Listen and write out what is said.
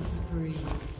Killing spree.